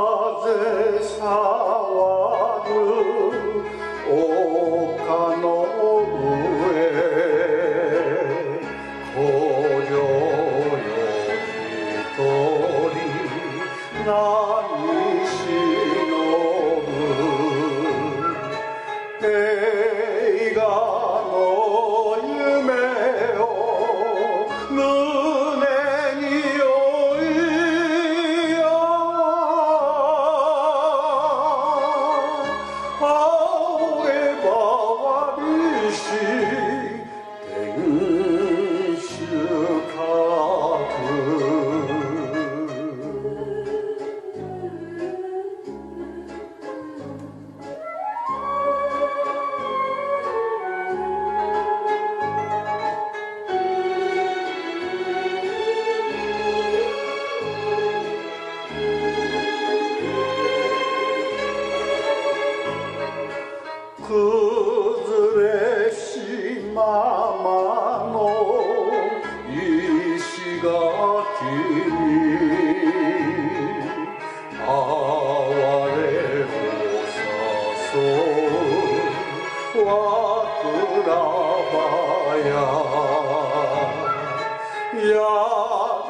마축하제 사와는 오 の上工場よ一人な阿格拉巴呀，呀。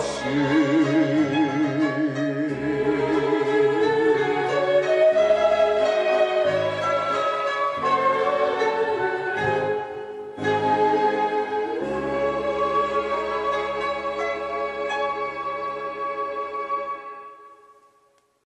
しい